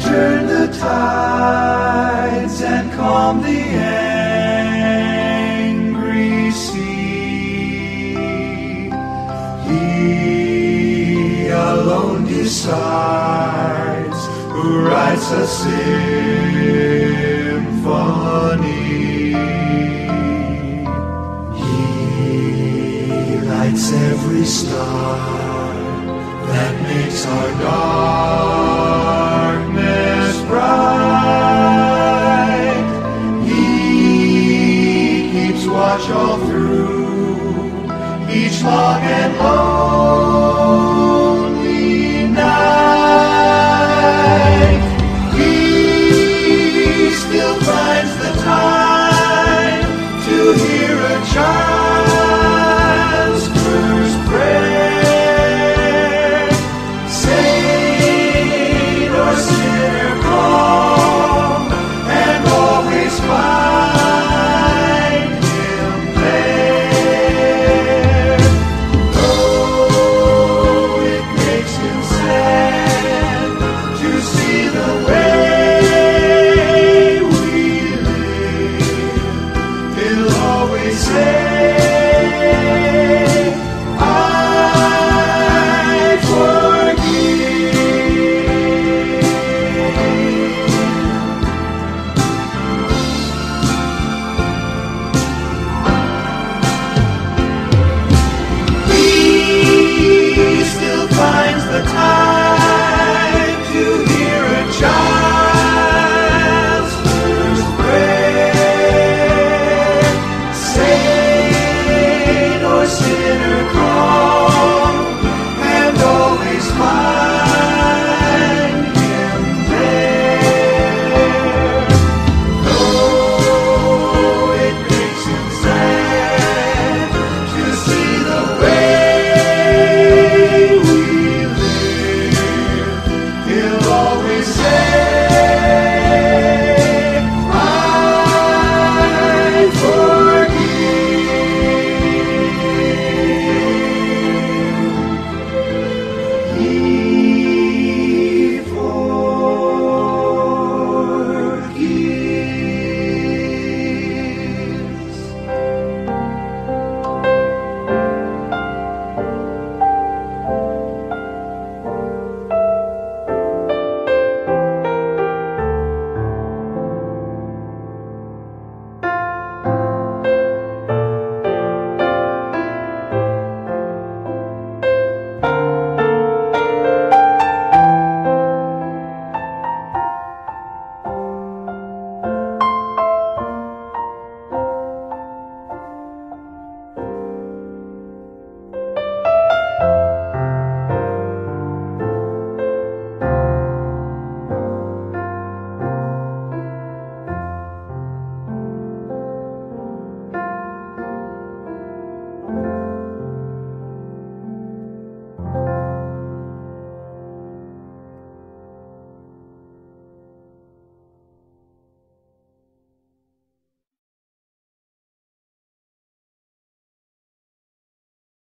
turn the tides and calm the angry sea. He alone decides who writes a symphony. He lights every star that makes our each long and low.